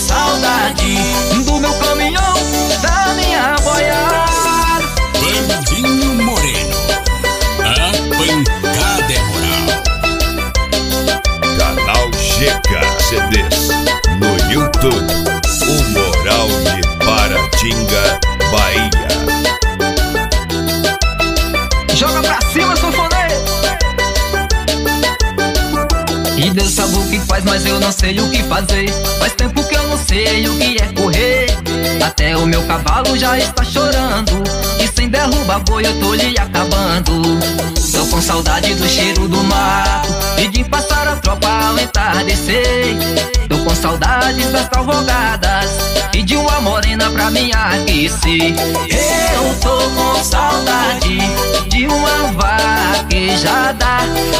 saudade do meu caminhão, da minha boiada. Bandinho Moreno, a pancada é moral. Canal GK CDs no YouTube. O Moral de Paratinga, Bahia. Joga pra cima, sanfoneiro. E o que faz, mas eu não sei o que fazer. Faz tempo que eu não sei o que é correr. Até o meu cavalo já está chorando. E sem derrubar boi eu tô lhe acabando. Tô com saudade do cheiro do mato e de passar a tropa ao entardecer. Tô com saudades das cavalgadas e de uma morena pra me aquecer. Eu tô com saudade de uma vaquejada.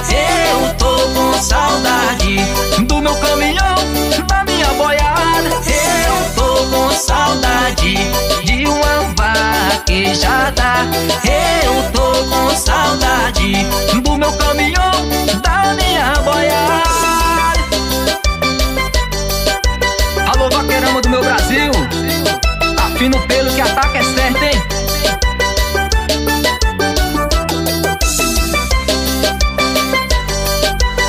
Eu tô com saudade do meu caminhão, da minha boiada. Eu tô com saudade de uma vaquejada. Eu tô com saudade do meu caminhão, da minha boiada. Alô, vaqueirama do meu Brasil. Afina o pelo que ataque é certo, hein?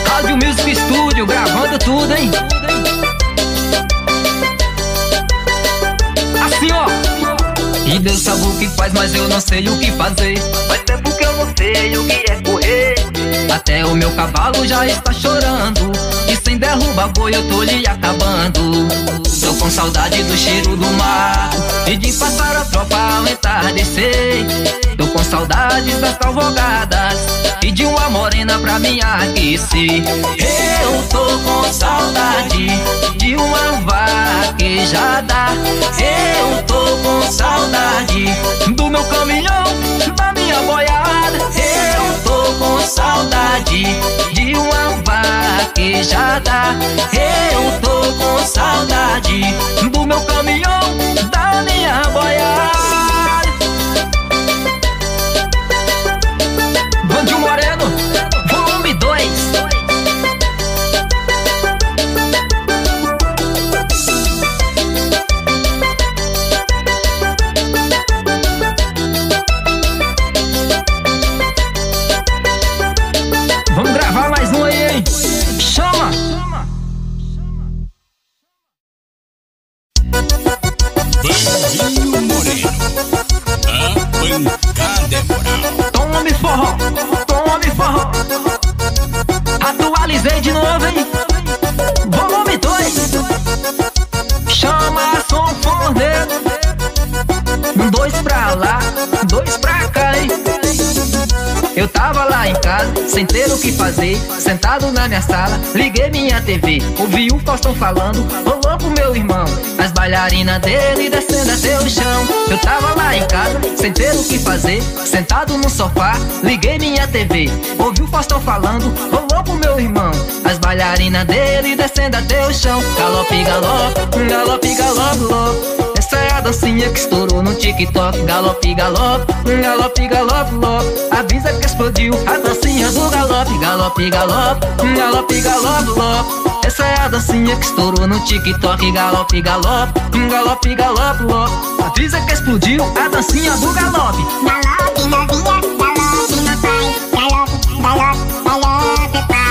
Rádio Music Studio, gravando tudo, hein? Assim, ó. E Deus sabe o que faz, mas eu não sei o que fazer. Faz tempo que eu não sei o que é correr. Até o meu cavalo já está chorando. E sem derrubar boi eu tô lhe acabando. Tô com saudade do cheiro do mato e de passar a tropa ao entardecer. Tô com saudades das cavalgadas e de uma morena pra me aquecer. Eu tô com saudade de uma vaquejada. Eu tô com saudade do meu caminhão, da minha boiada. Eu tô com saudade de uma vaquejada. Eu tô com saudade do meu caminhão, da minha boiada. Vandinho Moreno, volume moral. Tome forró, tome forró. Atualizei de novo, hein? Volume 2. Chama a sanfoneiro. Dois pra lá, dois pra cá, casa, sem ter o que fazer, sentado na minha sala, liguei minha TV, ouvi o Faustão falando, rolou pro meu irmão, as bailarinas dele descendo até o chão. Eu tava lá em casa, sem ter o que fazer, sentado no sofá, liguei minha TV, ouvi o Faustão falando, rolou pro meu irmão, as bailarinas dele descendo até o chão. Galope, galope, galope, galope, galope. Dancinha que estourou no TikTok. Galope, galope, galope, galope, galope Avisa que explodiu a dancinha do galope. Galope, galope, galope, galope, galope Essa é a dancinha que estourou no TikTok. Galope, galope, galope, galope, galope Avisa que explodiu a dancinha do galope. Galope novinha, galope no pai, galope, galope, galope pai,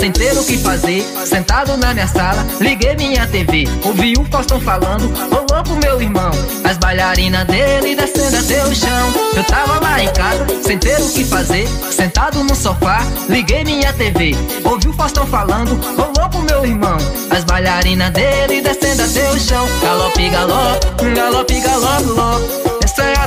sem ter o que fazer, sentado na minha sala, liguei minha TV, ouvi o Faustão falando, rolou pro meu irmão, as bailarinas dele descendo até o chão. Eu tava lá em casa, sem ter o que fazer, sentado no sofá, liguei minha TV, ouvi o Faustão falando, rolou pro meu irmão, as bailarinas dele descendo até o chão. Galope, galope, galope, galope, galope.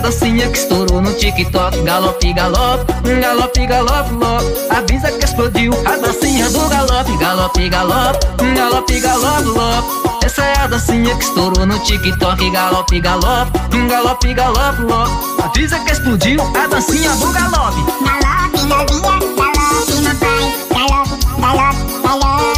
Dancinha que estourou no TikTok Galope, galope, galope, galope, galope Avisa que explodiu a dancinha do galope Galope, galope, galope, galope, galope. Essa é a dancinha que estourou no TikTok, galope, galope, galope, galope, galope. Avisa que explodiu a dancinha do galope. Galope, novinha, galope no pai. Galope, galope, galope,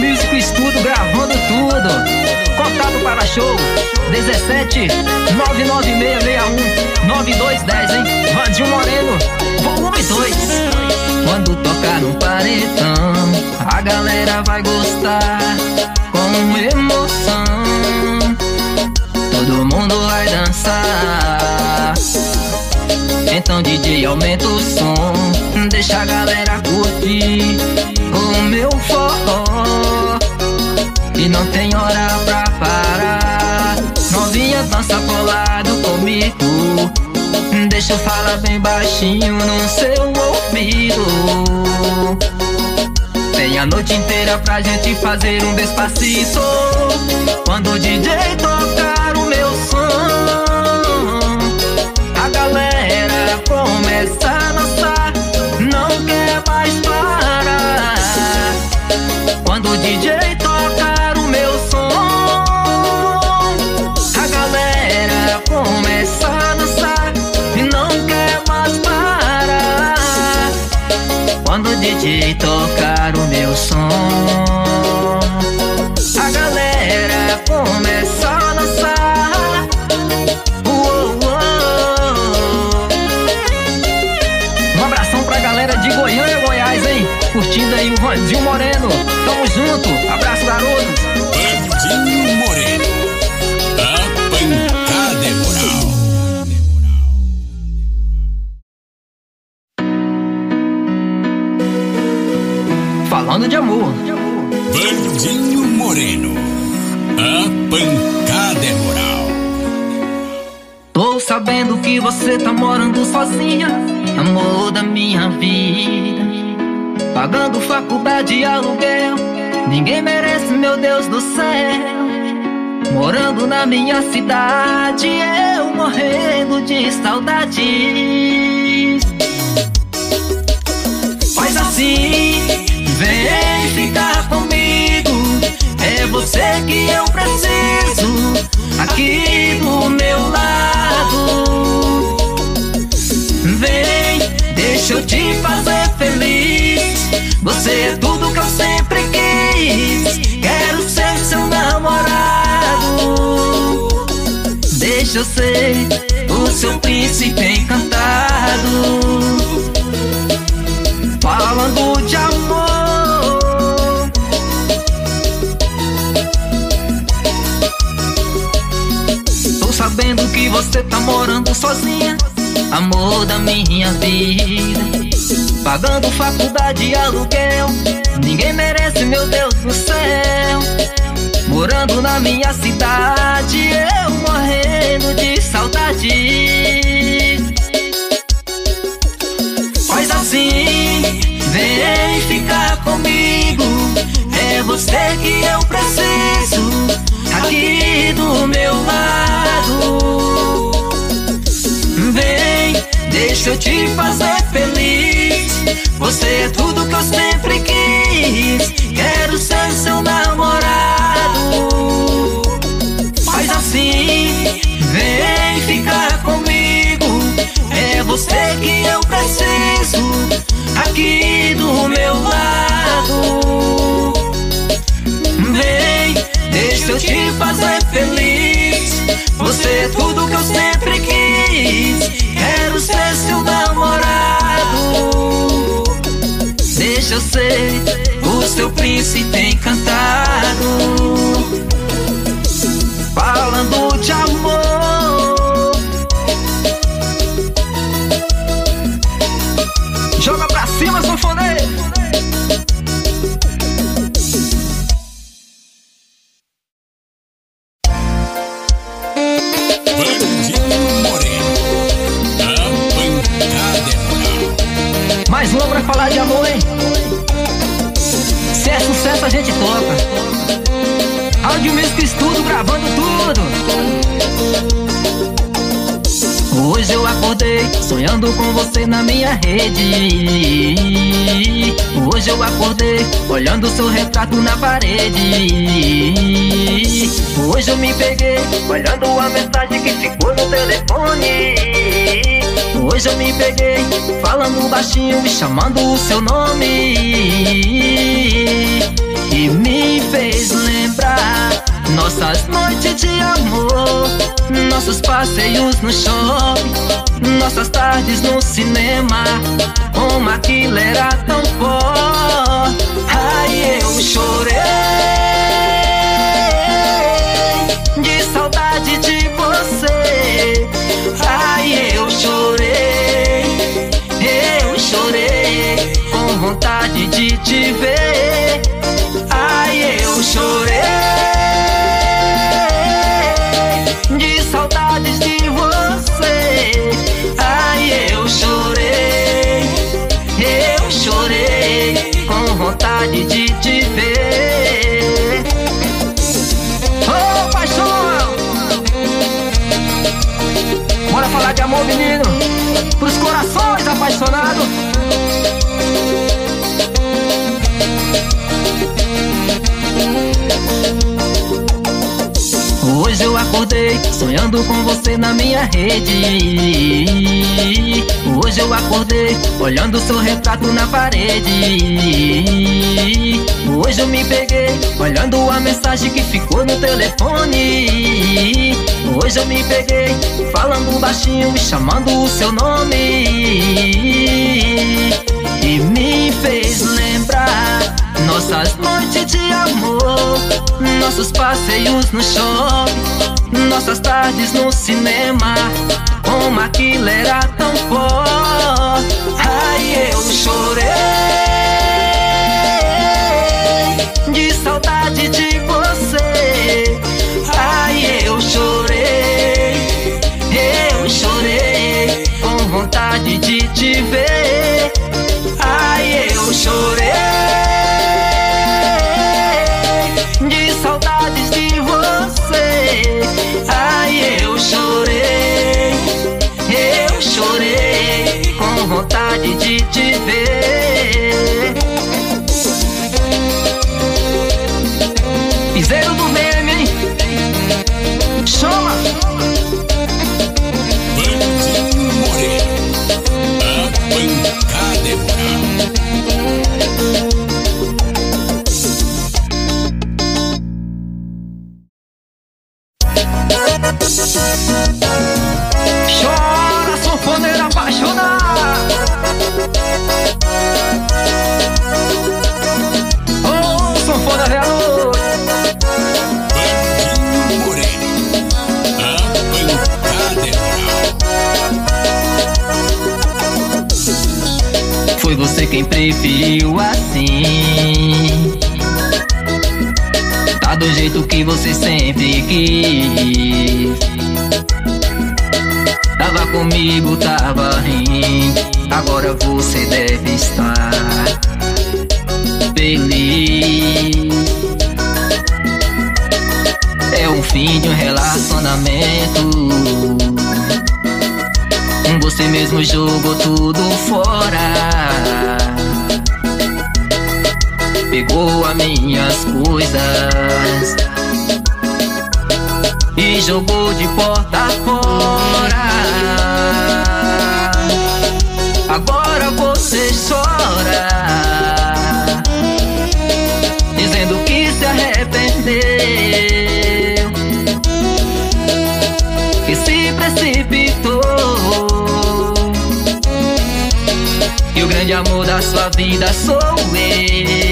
Music Studio gravando tudo. Contato para show 17 99661 9210, hein? Vandinho Moreno, volume 2. Quando tocar no paredão, a galera vai gostar com emoção. Todo mundo vai dançar. Então DJ aumenta o som, deixa a galera curtir o meu forró. E não tem hora pra parar. Novinha dança colado comigo. Deixa eu falar bem baixinho no seu ouvido. Tem a noite inteira pra gente fazer um despacito. Quando o DJ tocar o meu som, a galera começa a dançar. Não quer mais parar. Quando o DJ tocar o meu som, a galera começa a dançar e não quer mais parar. Quando o DJ tocar o meu som, a galera começa a dançar. Uou, uou. Um abração pra galera de Goiânia, Goiás, hein? Curtindo aí o Vandinho Moreno. Junto. Abraço, garotos. Bandinho Moreno. A pancada é moral. Falando de amor. Bandinho Moreno. A pancada é moral. Tô sabendo que você tá morando sozinha, amor da minha vida. Pagando faculdade e aluguel, ninguém merece, meu Deus do céu. Morando na minha cidade, eu morrendo de saudades. Faz assim, vem ficar comigo. É você que eu preciso aqui do meu lado. Vem, deixa eu te fazer feliz. Você é tudo triste, eu sei. O seu príncipe encantado. Falando de amor. Tô sabendo que você tá morando sozinha. Amor da minha vida. Pagando faculdade e aluguel. Ninguém merece, meu Deus do céu. Morando na minha cidade. Yeah morrendo de saudade. Faz assim, vem ficar comigo. É você que eu preciso aqui do meu lado. Vem, deixa eu te fazer feliz. Você é tudo que eu sempre quis. Fazer feliz. Você é tudo que eu sempre quis. Quero ser seu namorado. Deixa eu ser o seu príncipe encantado. Falando de amor. Hoje eu acordei olhando seu retrato na parede. Hoje eu me peguei olhando a mensagem que ficou no telefone. Hoje eu me peguei falando baixinho e chamando o seu nome. E me fez lembrar nossas noites de amor, nossos passeios no shopping, nossas tardes no cinema. Como aquilo era tão forte. Ai, eu chorei de saudade de você. Ai, eu chorei, eu chorei com vontade de te ver. De te ver. Ô, paixão! Bora falar de amor, menino, pros corações apaixonados. Hoje eu acordei sonhando com você na minha rede. Hoje eu acordei olhando seu retrato na parede. Hoje eu me peguei olhando a mensagem que ficou no telefone. Hoje eu me peguei falando baixinho e chamando o seu nome. E me fez lembrar nossas noites de amor, nossos passeios no shopping, nossas tardes no cinema. Como aquilo era tão forte. Ai, eu chorei de saudade de você. Ai, eu chorei, eu chorei com vontade de te ver. Ai, eu chorei te ver. Piseiro do meme, hein? Chama! Bandinho Moreno. A quem preferiu assim. Tá do jeito que você sempre quis. Tava comigo, tava rindo. Agora você deve estar feliz. É o fim de um relacionamento. Você mesmo jogou tudo fora. Pegou as minhas coisas e jogou de porta fora. Agora você chora, dizendo que se arrependeu, que se precipitou. E o grande amor da sua vida sou eu.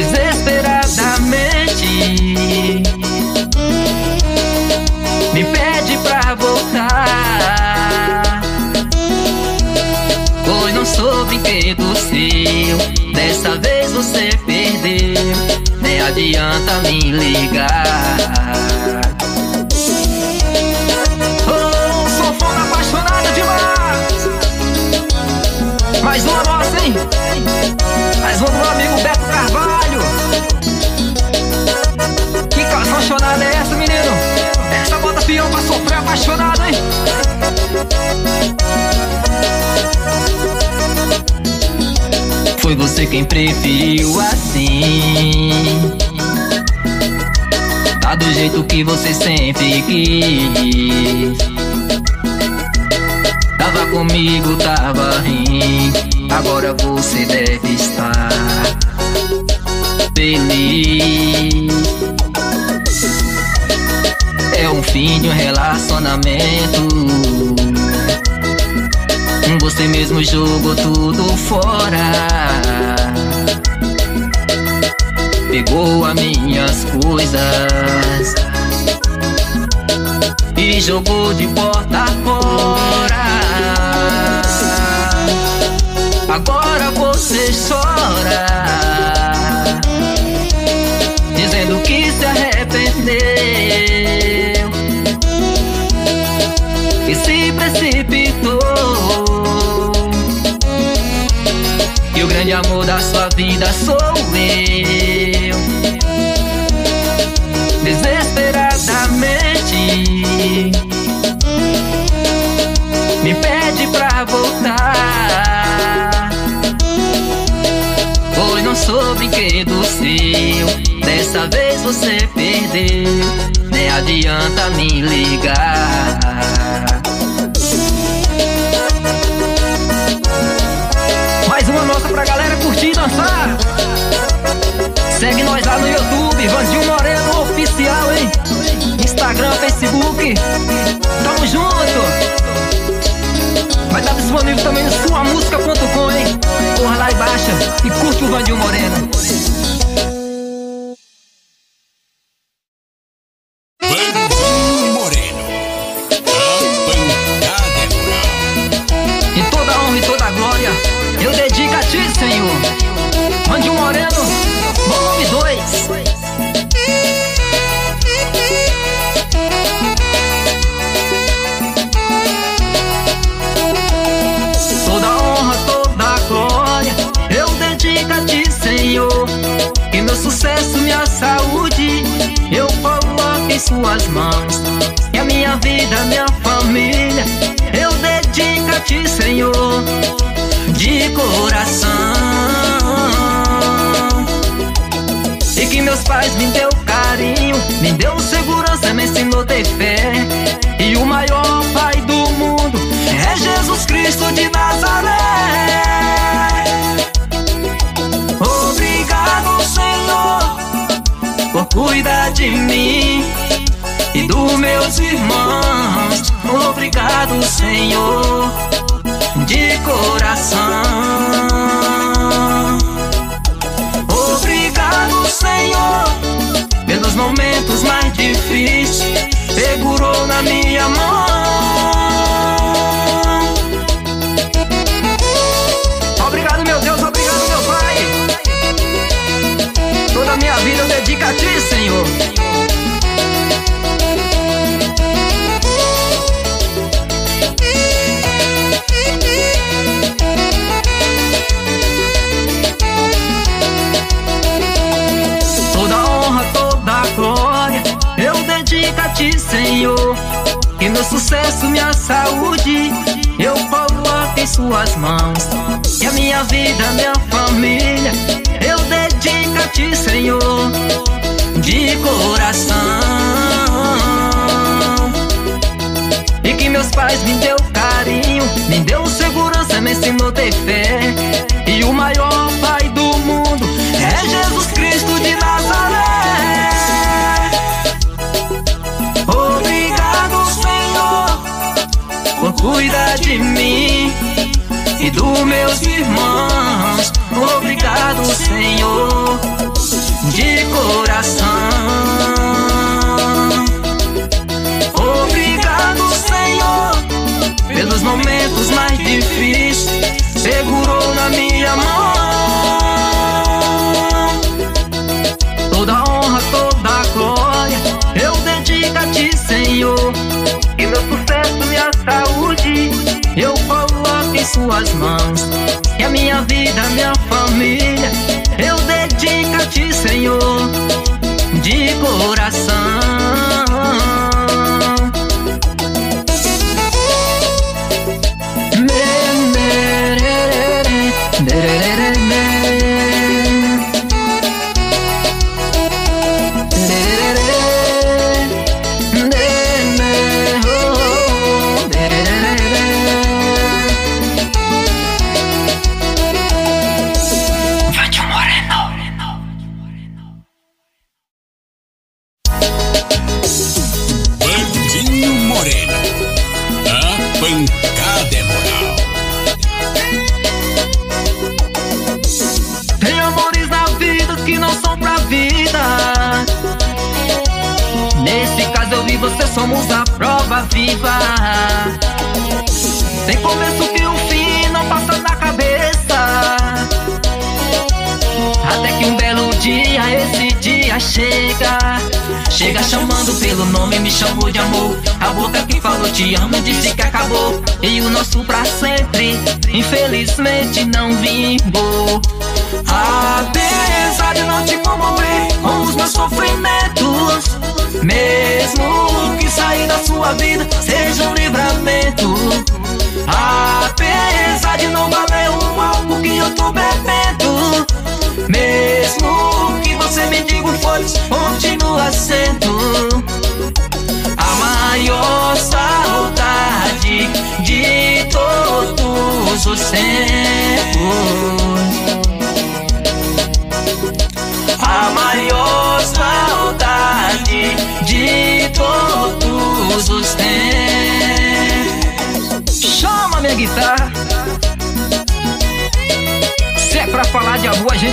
Desesperadamente me pede pra voltar. Pois não sou brinquedo seu. Dessa vez você perdeu. Nem adianta me ligar. Oh, sou fã apaixonado demais. Mais uma nossa, hein? Mais meu amigo Beto sofrer apaixonado, hein? Foi você quem preferiu assim. Tá do jeito que você sempre quis. Tava comigo, tava rindo. Agora você deve estar feliz. É o fim de um relacionamento. Você mesmo jogou tudo fora. Pegou as minhas coisas e jogou de porta fora. Agora você chora, precipitou. E o grande amor da sua vida sou eu. Desesperadamente me pede pra voltar. Pois não sou brinquedo seu. Dessa vez você perdeu. Nem adianta me ligar. Pra galera curtir e dançar. Segue nós lá no YouTube, Vandinho Moreno Oficial, hein? Instagram, Facebook. Tamo junto. Vai estar disponível também no suamusica.com, hein? Corra lá e baixa e curte o Vandinho Moreno. Dedico a ti, Senhor. Toda honra, toda glória eu dedico a ti, Senhor. Que meu sucesso, minha saúde eu coloco em suas mãos. E a minha vida, minha família ti, Senhor. De coração. E que meus pais me deu carinho, me deu segurança, me ensinou ter fé. E o maior pai do mundo é Jesus Cristo de Nazaré. Obrigado, Senhor, por cuidar de mim e dos meus irmãos. Obrigado, Senhor, de coração. Obrigado, Senhor, pelos momentos mais difíceis, segurou na minha mão. Suas mãos. E a minha vida, minha família, eu dedico a ti, Senhor.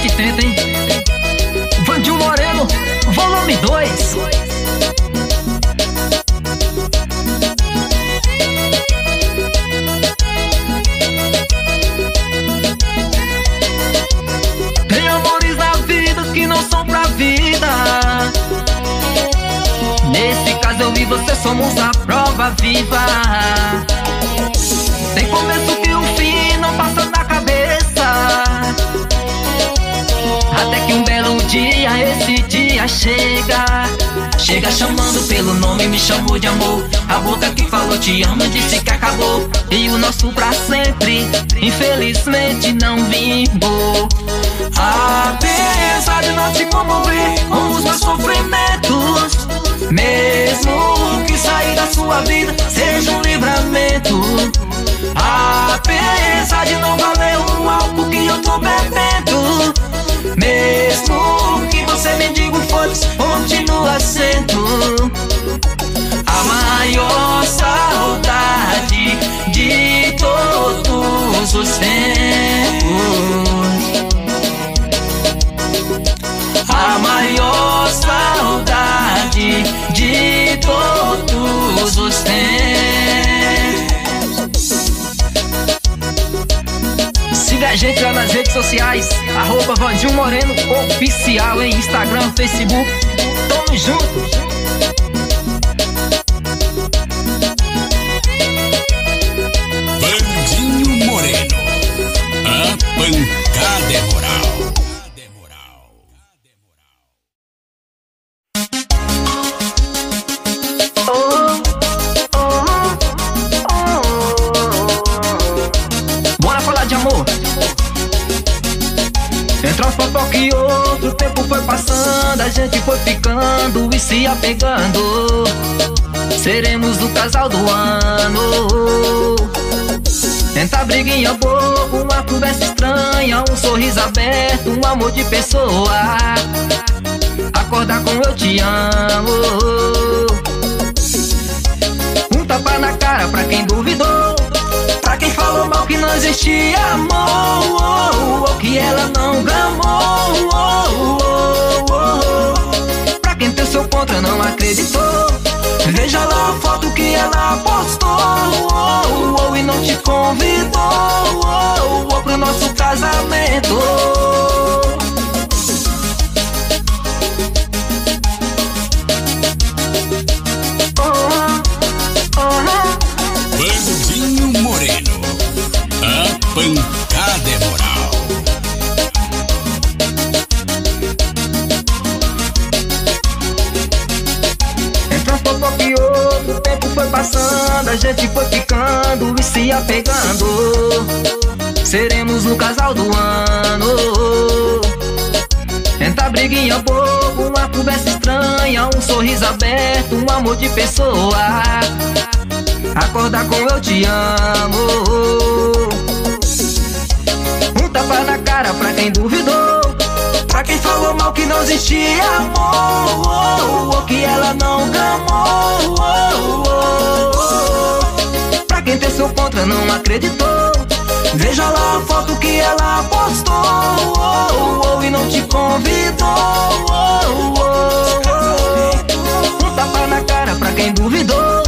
Gente tenta, hein? Vandil Moreno, volume 2. Tem amores na vida que não são pra vida. Nesse caso eu e você somos a prova viva. Tem começo chega. Chega chamando pelo nome, me chamou de amor. A boca que falou te amo disse que acabou. E o nosso pra sempre, infelizmente não vingou. Apesar de não te comover com os meus sofrimentos, mesmo que sair da sua vida seja um livramento. Apesar de não valer um álcool que eu tô bebendo, mesmo você me diga o foda-se, continua sendo a maior saudade de todos os tempos. A maior saudade de todos os tempos. Siga a gente lá nas redes sociais, arroba Vandil Moreno Oficial em Instagram, Facebook. Tamo junto! Bandinho Moreno. A pancada é moral. Apegando. Seremos o casal do ano. Tenta briguinha boba, uma conversa estranha, um sorriso aberto, um amor de pessoa. Acordar com eu te amo. Um tapa na cara pra quem duvidou. Pra quem falou mal que não existia amor. Ou que ela não gamou. Quem pensou contra não acreditou. Veja lá a foto que ela postou. E não te convidou pro nosso casamento. Bandinho Moreno. A pancada é moral. Foi passando, a gente foi ficando e se apegando. Seremos o casal do ano. Tenta briguinha boba, uma conversa estranha, um sorriso aberto, um amor de pessoa. Acordar com eu te amo. Um tapa na cara pra quem duvidou. Quem falou mal que não existia amor. Ou que ela não gamou. Pra quem pensou contra não acreditou. Veja lá a foto que ela postou. E não te convidou. Um tapa na cara pra quem duvidou.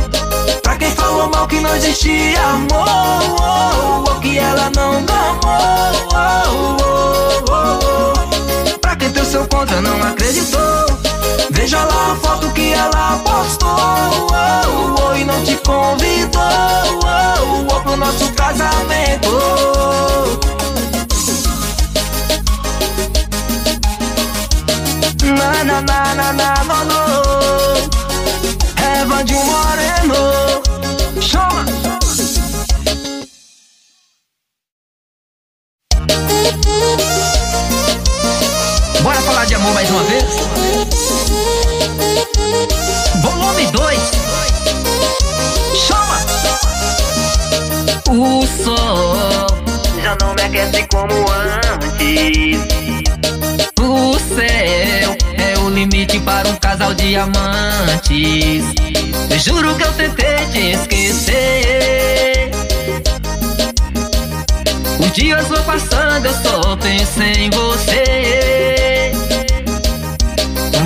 Quem falou mal que não existia amor. Ou que ela não gamou. Pra quem seu contra não acreditou. Veja lá a foto que ela postou. E não te convidou pro nosso casamento. Na na na na na na na É Vandinho Moreno Chama! Bora falar de amor mais uma vez? Volume 2 Chama! O sol já não me aquece como antes O céu o limite para um casal de amantes. Juro que eu tentei te esquecer. Os dias vão passando, eu só penso em você.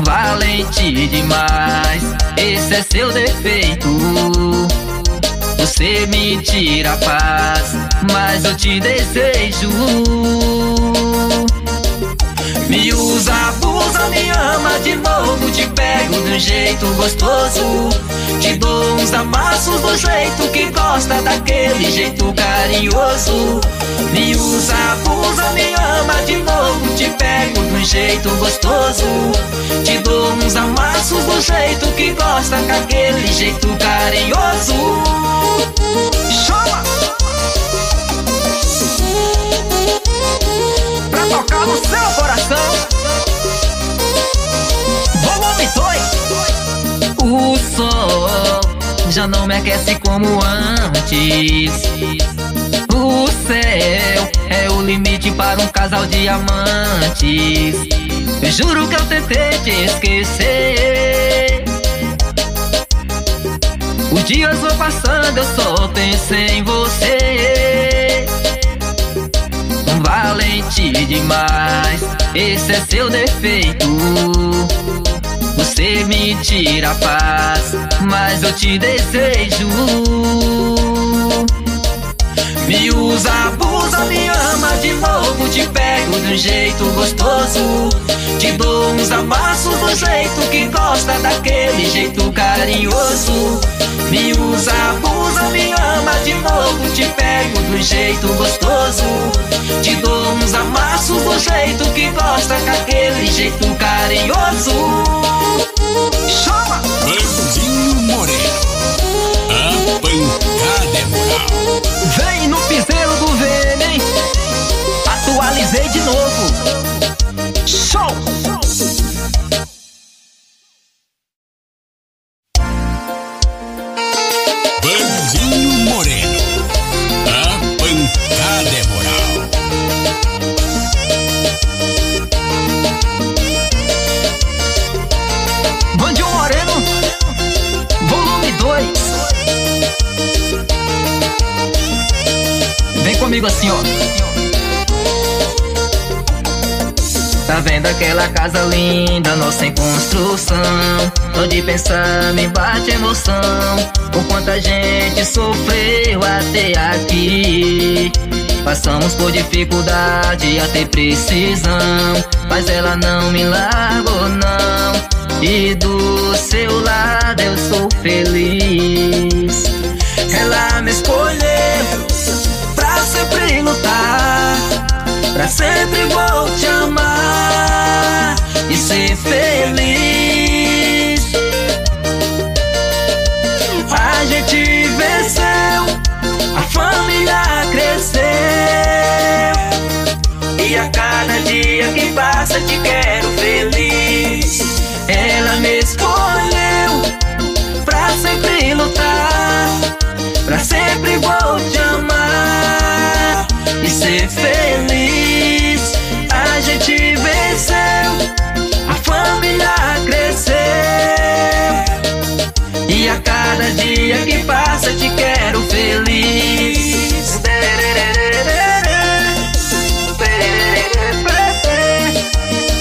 Valente demais, esse é seu defeito. Você me tira a paz, mas eu te desejo me usa, abusa, me ama de novo Te pego de um jeito gostoso. Te dou uns amassos do jeito que gosta Daquele jeito carinhoso. Me usa, abusa, me ama de novo Te pego de um jeito gostoso. Te dou uns amassos do jeito que gosta Daquele jeito carinhoso. Chama! No seu coração. Volume 2 O sol já não me aquece como antes. O céu é o limite para um casal de amantes. Eu juro que eu tentei te esquecer. Os dias vão passando, eu só penso em você Valente demais, esse é seu defeito. Você me tira a paz, mas eu te desejo. Me usa, abusa, me ama de novo. Te pego de um jeito gostoso. Te dou uns amassos do jeito que gosta, daquele jeito carinhoso. Me usa, abusa, me ama de novo. Te pego de um jeito gostoso. Te dou uns amassos do jeito que gosta, daquele jeito carinhoso. Chama! Bandinho Moreno. Assim, ó. Tá vendo aquela casa linda, nossa em construção? Só de pensar me bate emoção. O quanto a gente sofreu até aqui. Passamos por dificuldade até precisão. Mas ela não me largou, não. E do seu lado eu sou feliz. Lutar. Pra sempre vou te amar e ser feliz. A gente venceu, a família cresceu. E a cada dia que passa te quero feliz. Ela me escolheu pra sempre lutar. Pra sempre vou te amar ser feliz. A gente venceu, a família cresceu. E a cada dia que passa te quero feliz.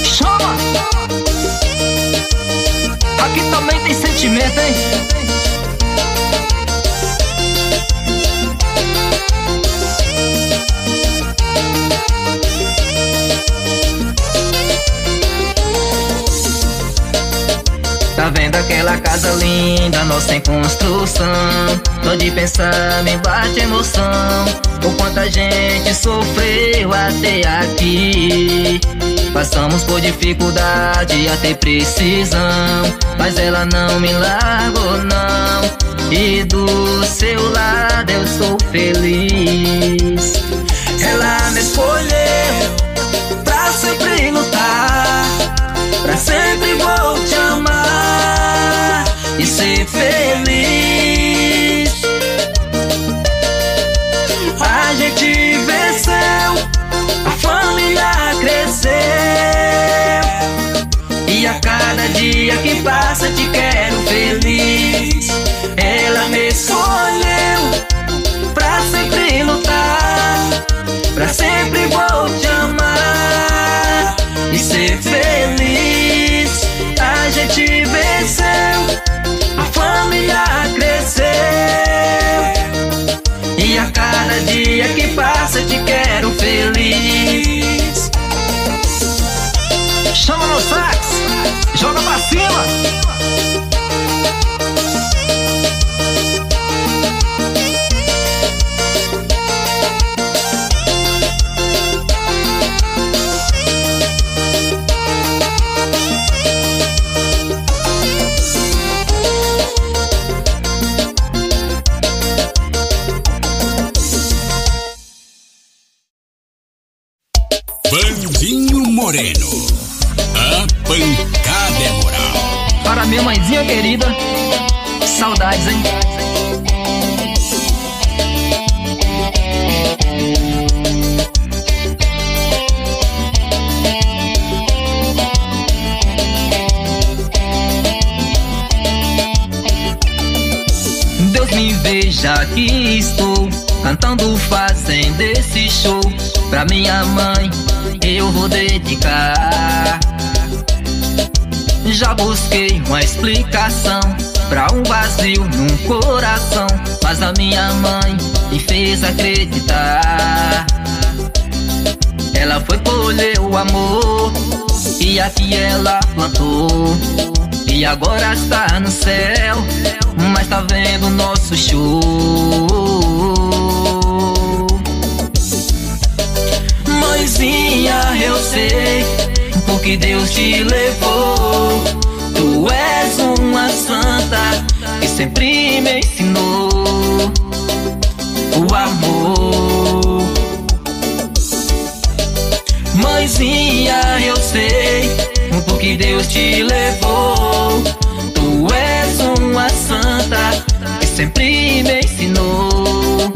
Chama! Aqui também tem sentimento, hein? Casa linda, nossa em construção? Só de pensar me bate emoção. O quanto a gente sofreu até aqui. Passamos por dificuldade até precisão. Mas ela não me largou, não. E do seu lado eu sou feliz. Ela me escolheu pra sempre lutar. Pra sempre vou te amar ser feliz. A gente venceu, a família cresceu. E a cada dia que passa te quero feliz. Ela me escolheu pra sempre lutar. Pra sempre vou te amar cada dia que passa te quero feliz. Chama no sax, joga pra cima. Moreno. A pancada é moral. Para minha mãezinha querida, saudades, hein? Deus me veja aqui estou cantando, fazendo esse show pra minha mãe. Eu vou dedicar. Já busquei uma explicação pra um vazio num coração. Mas a minha mãe me fez acreditar. Ela foi colher o amor e aqui ela plantou. E agora está no céu, mas tá vendo nosso show. Mãezinha, eu sei porque Deus te levou. Tu és uma santa que sempre me ensinou o amor. Mãezinha, eu sei porque Deus te levou. Tu és uma santa que sempre me ensinou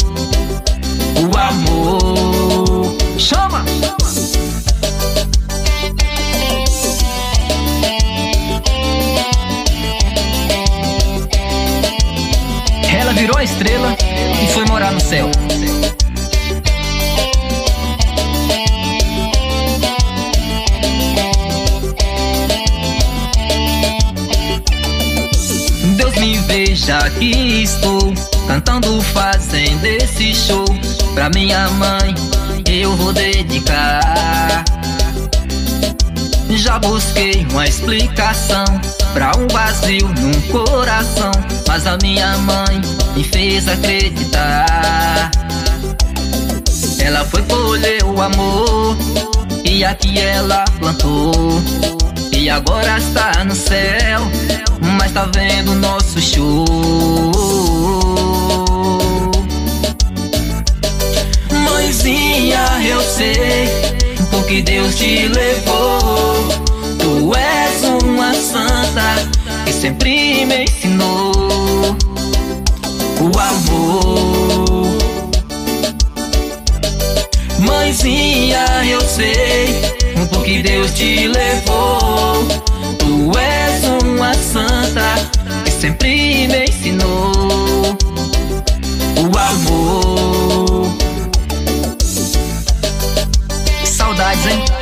o amor. Virou estrela e foi morar no céu. Deus me veja aqui estou cantando, fazendo esse show pra minha mãe. Eu vou dedicar. Já busquei uma explicação pra um vazio num coração, mas a minha mãe me fez acreditar. Ela foi colher o amor e aqui ela plantou. E agora está no céu, mas tá vendo nosso show. Mãezinha, eu sei porque Deus te levou. Tu és uma santa que sempre me ensinou amor. Mãezinha, eu sei porque Deus te levou. Tu és uma santa que sempre me ensinou o amor. Saudades, hein?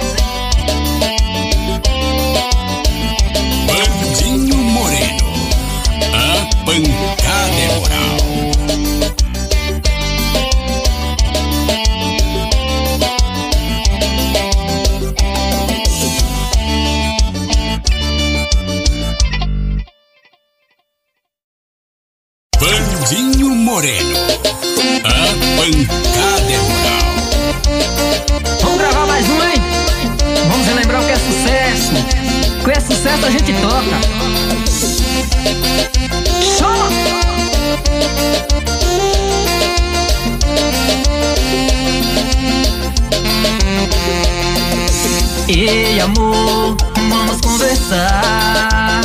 Ei, amor, vamos conversar.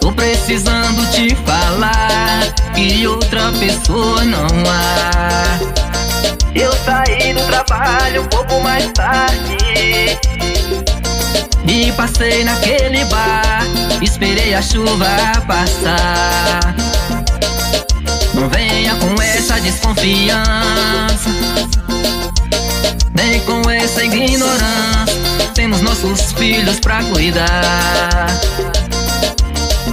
Tô precisando te falar que outra pessoa não há. Eu saí do trabalho um pouco mais tarde E passei naquele bar Esperei a chuva passar Não venha com essa desconfiança Nem com essa ignorância Temos nossos filhos pra cuidar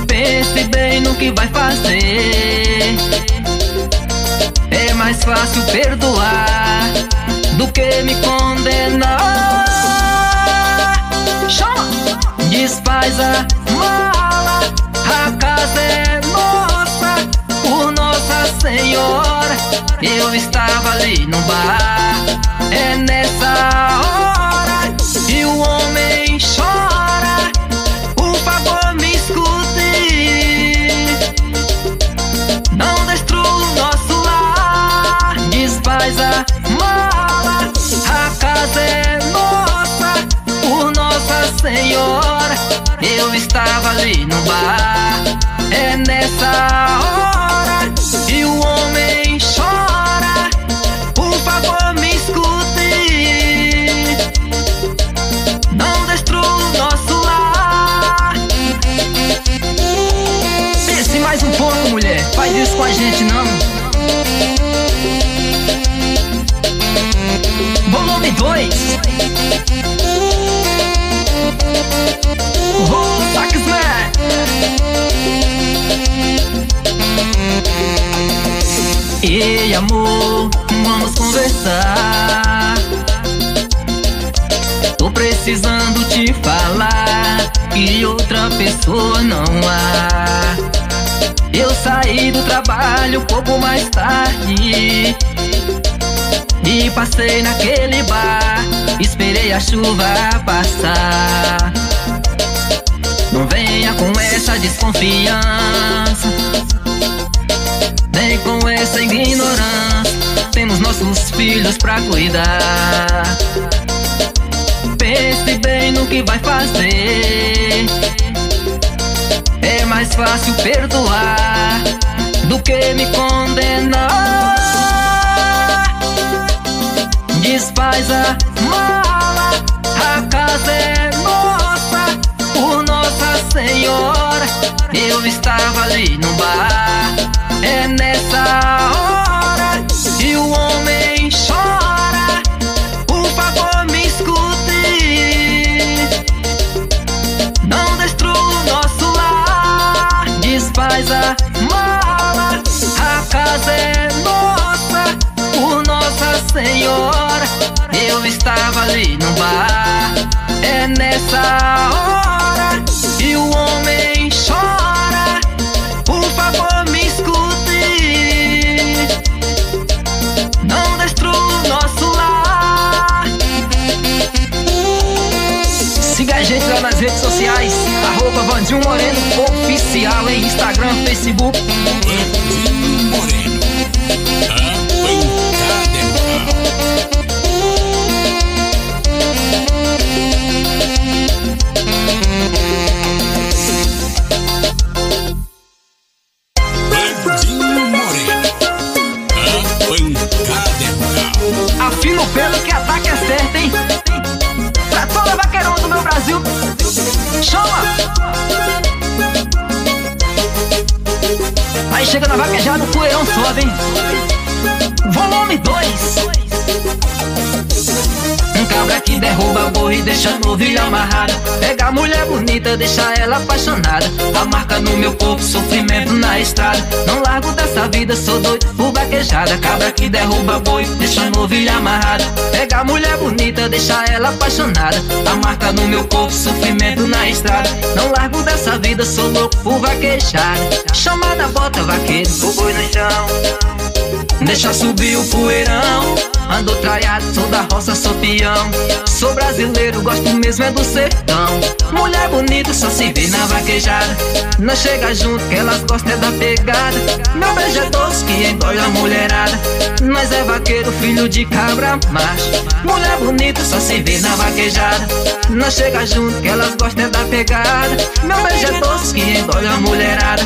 Pense bem no que vai fazer é mais fácil perdoar do que me condenar. Chama! Desfaz a mala, a casa é nossa, por Nossa Senhora. Eu estava ali no bar, é nessa hora e o homem chora. Por favor, me escute. Não destrua o nosso lar Desfaz a mala A casa é nossa Por Nossa Senhora Eu estava ali no bar É nessa hora chora Por favor me escute Não destrua o nosso lar Pense mais um pouco, mulher. Faz isso com a gente, não. Conversar. Tô precisando te falar que outra pessoa não há. Eu saí do trabalho pouco mais tarde e passei naquele bar. Esperei a chuva passar. Não venha com essa desconfiança, nem com essa ignorância. Temos nossos filhos pra cuidar. Pense bem no que vai fazer. É mais fácil perdoar do que me condenar. Desfaz a mala, a casa é nossa, por Nossa Senhora. Eu estava ali no bar, é nessa hora e o homem chora. Por favor, me escute. Não destrua o nosso lar. Desfaz a mala. A casa é nossa. Por Nossa Senhora. Eu estava ali no bar. É nessa hora. E o homem chora. Por favor, me escute. Não destrua o nosso lar. Siga a gente lá nas redes sociais, arroba Vandinho Moreno Oficial em Instagram, Facebook. Chega na vaquejada, o poeirão sobe, hein? Volume 2 Cabra que derruba boi e deixa novilha amarrada. Pega a mulher bonita, deixa ela apaixonada. A marca no meu corpo, sofrimento na estrada. Não largo dessa vida, sou doido por vaquejada Cabra que derruba boi, deixa novilha amarrada. Pega a mulher bonita, deixa ela apaixonada. A marca no meu corpo, sofrimento na estrada. Não largo dessa vida, sou louco por vaquejada Chamada bota vaqueiro, o boi no chão. Deixa subir o poeirão Ando traiado, sou da roça, sou peão. Sou brasileiro, gosto mesmo é do sertão. Mulher bonita só se vê na vaquejada. Nós chega junto que elas gostam é da pegada. Meu beijo é doce que engole a mulherada. Nós é vaqueiro, filho de cabra macho. Mulher bonita só se vê na vaquejada. Nós chega junto que elas gostam é da pegada. Meu beijo é doce que engole a mulherada.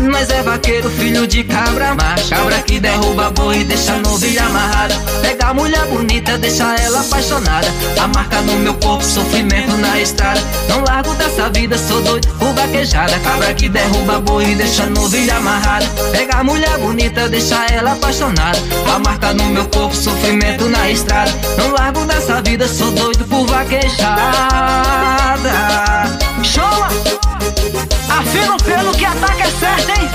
Nós é vaqueiro, filho de cabra macho. Cabra que derruba boi e deixa novilha amarrada. Pega a mulher bonita, deixa ela apaixonada. A marca no meu corpo, sofrimento na estrada. Não largo dessa vida, sou doido por vaquejada. Cabra que derruba boi e deixa novilha amarrada Pega a mulher bonita, deixa ela apaixonada. A marca no meu corpo, sofrimento na estrada. Não largo dessa vida, sou doido por vaquejada. Chama! Afina o pelo que ataque é certo, hein?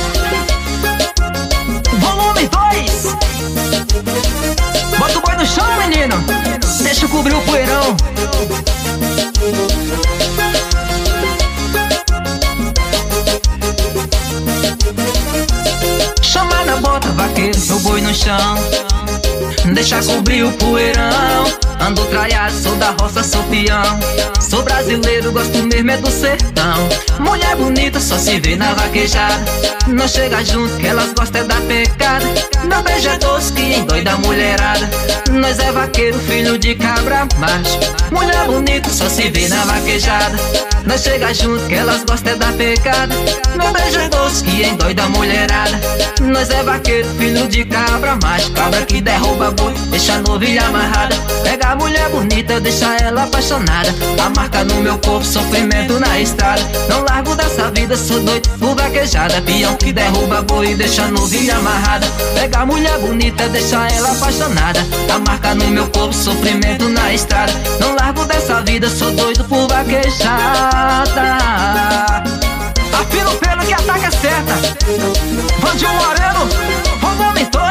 Volume 2 Bota o boi no chão, menino. Deixa eu cobrir o poeirão. Chama na bota, vaqueiro, seu boi no chão Deixa cobrir o poeirão. Ando traiado, sou da roça, sou peão. Sou brasileiro, gosto mesmo é do sertão. Mulher bonita só se vê na vaquejada. Não chega junto que elas gostam é da pecada. Meu beijo é doce que endoida a mulherada. Nós é vaqueiro, filho de cabra macho. Mulher bonita só se vê na vaquejada. Nós chega junto que elas gostam é da pecada. Meu beijo é doce que endoida a mulherada. Nós é vaqueiro, filho de cabra macho. Cabra que derruba boi, deixa a novilha amarrada. Pega a mulher bonita, deixa ela apaixonada. A marca no meu corpo, sofrimento na estrada. Não largo dessa vida, sou doido por vaquejada. Peão que derruba boi, deixa a novilha amarrada. Pega a mulher bonita, deixa ela apaixonada. A marca no meu corpo, sofrimento na estrada. Não largo dessa vida, sou doido por vaquejada. Afina o pelo que ataca certa. Vandinho Moreno, volume 2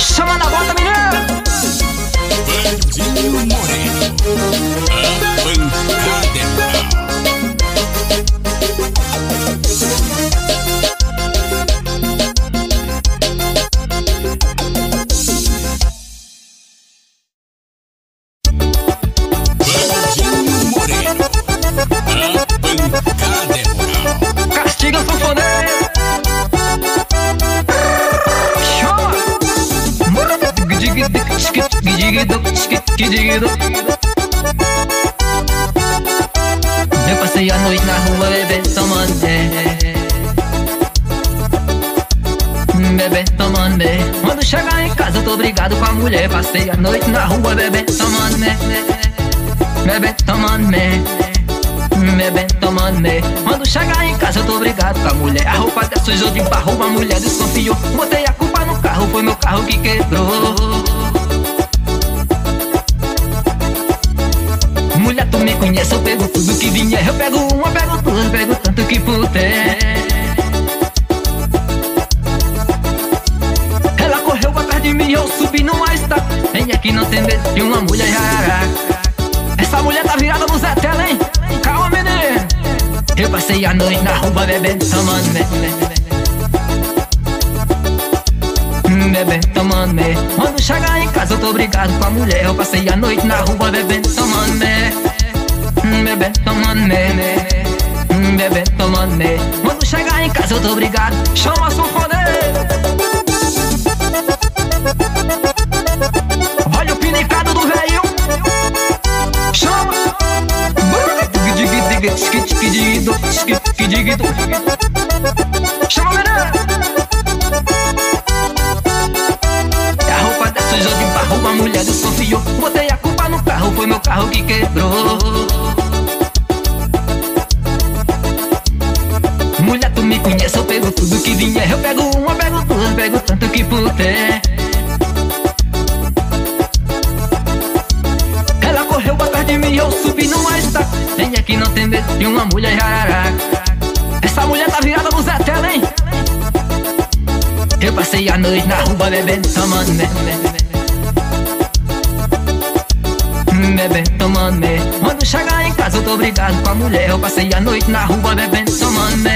Chama na bota, menino! Bandinho Moreno, a bancada é Passei a noite na rua bebendo, tomando Bebendo, tomando Bebendo, tomando Quando chegar em casa eu tô brigado com a mulher. A roupa até sujou de barro, a mulher desconfiou. Botei a culpa no carro, foi meu carro que quebrou. Mulher, tu me conhece, eu pego tudo que vier. Eu pego uma, pego tudo, pego tanto que puder Vem aqui, não tem medo de uma mulher jararaca Essa mulher tá virada no Zé Tela, hein? Calma, menino Eu passei a noite na rua bebendo, tomando, bebendo bebendo, tomando me. Quando chegar em casa eu tô brigado com a mulher. Eu passei a noite na rua bebendo, tomando me. Bebendo, tomando me. Bebendo, tomando me. Quando chegar em casa eu tô brigado. Chama a sanfoneiro. Olha o pinicado do velho. Chama. Chama, menino. Bebendo, tomando me. Quando chegar em casa eu tô brigado com a mulher. Eu passei a noite na rua bebendo, tomando me.